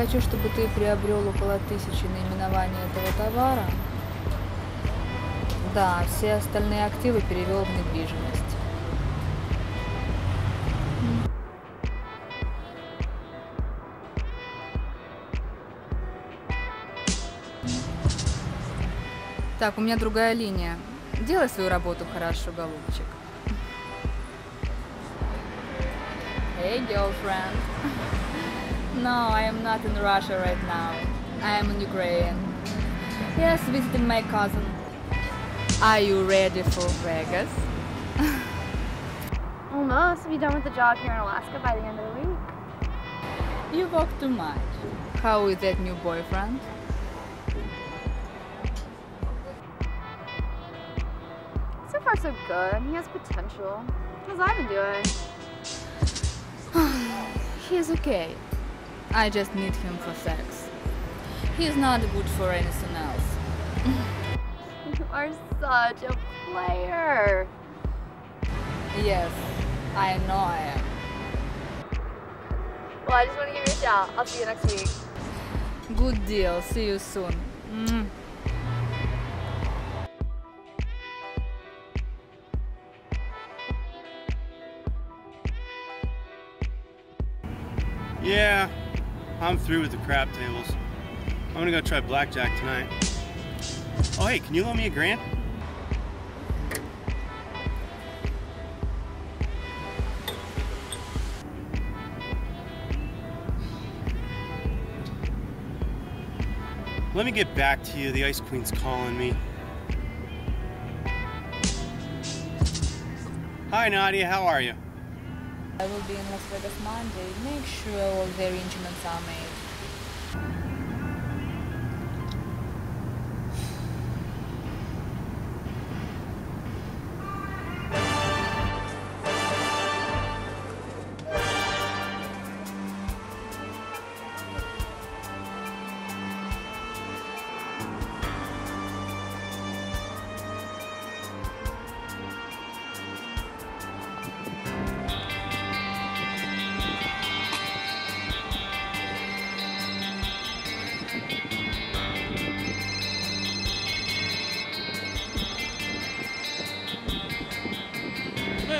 Хочу, чтобы ты приобрел около тысячи наименований этого товара. Да, все остальные активы перевел в недвижимость. Так, у меня другая линия. Делай свою работу хорошо, голубчик. Hey, girlfriend. No, I am not in Russia right now. I am in Ukraine. Yes, visiting my cousin. Are you ready for Vegas? Oh, Almost. Be done with the job here in Alaska by the end of the week. You walk too much. How is that new boyfriend? So far, so good. He has potential. How's Ivan doing? He's okay. I just need him for sex. He's not good for anything else. You are such a player. Yes, I know I am. Well, I just want to give you a shout. I'll see you next week. Good deal. See you soon. Mm. Yeah, I'm through with the crap tables. I'm gonna go try blackjack tonight. Oh, hey, can you loan me a grand? Let me get back to you. The Ice Queen's calling me. Hi, Nadia. How are you? I will be in Las Vegas Monday. Make sure all the arrangements are made.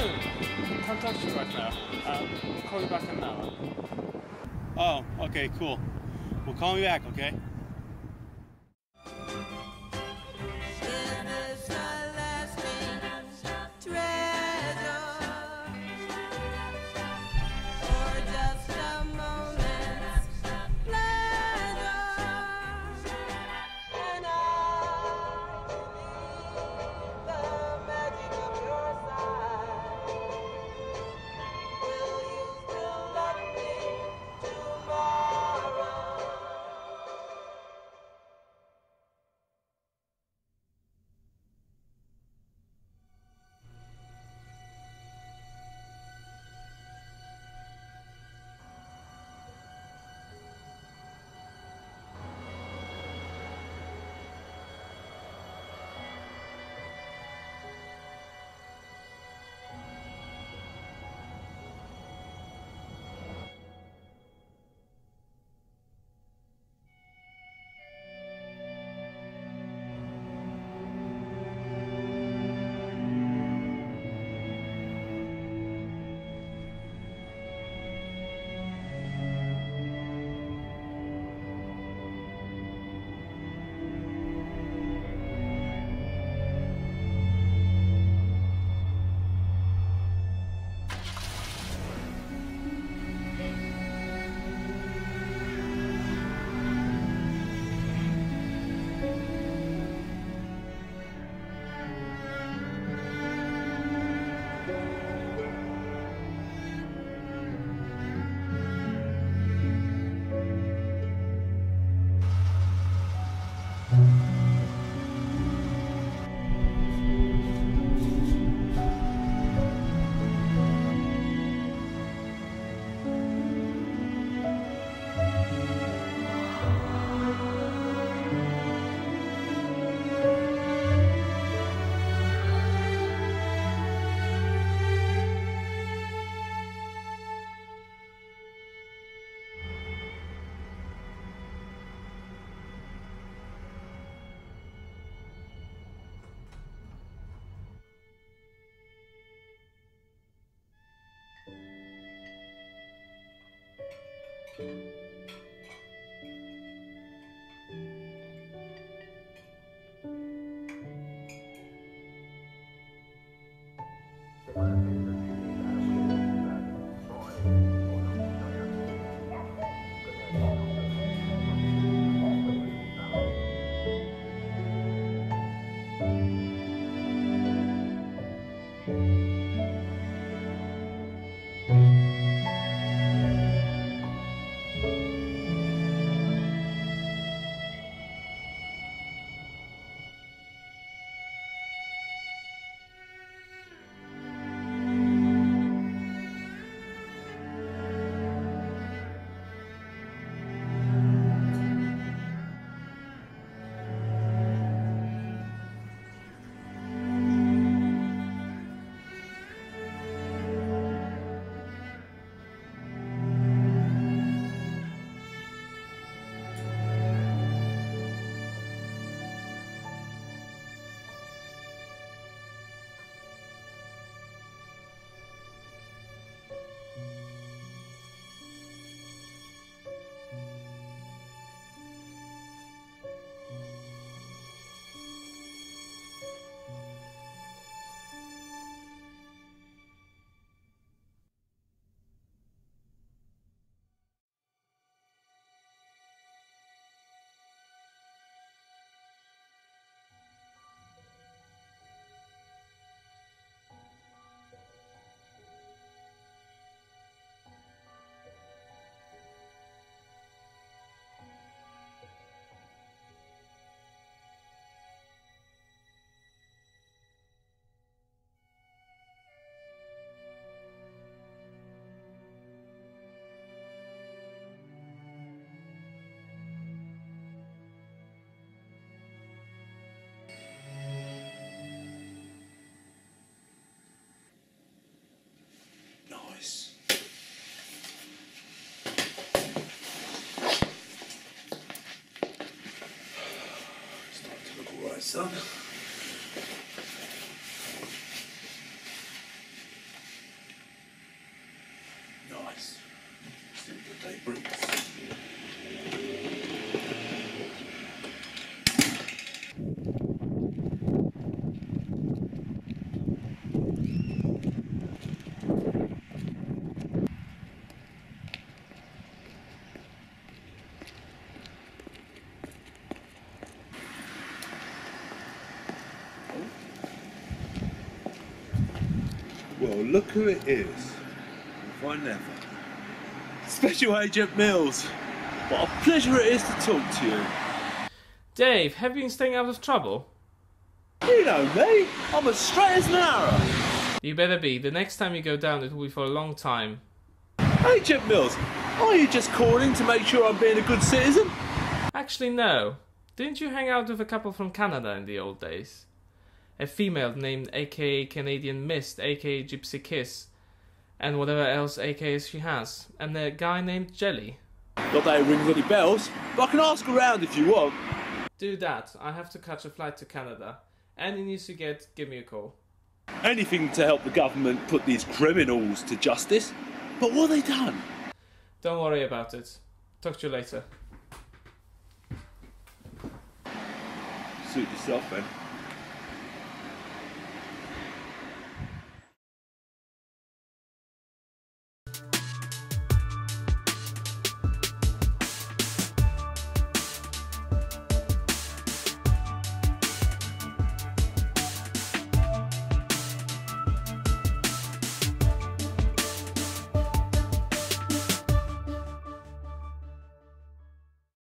No, can't talk to you right now. I'll call you back in an hour. Oh, okay, cool. Well, call me back, okay? Nice. Look Look who it is. If I never. Special Agent Mills. What a pleasure it is to talk to you. Dave, have you been staying out of trouble? You know me. I'm as straight as an arrow. You better be. The next time you go down, it will be for a long time. Agent Mills, are you just calling to make sure I'm being a good citizen? Actually, no. Didn't you hang out with a couple from Canada in the old days? A female named aka Canadian Mist, aka Gypsy Kiss, and whatever else AKs she has, and a guy named Jelly. Not that it rings any bells, but I can ask around if you want. Do that. I have to catch a flight to Canada. Any news you get, give me a call. Anything to help the government put these criminals to justice. But what have they done? Don't worry about it. Talk to you later. Suit yourself, then.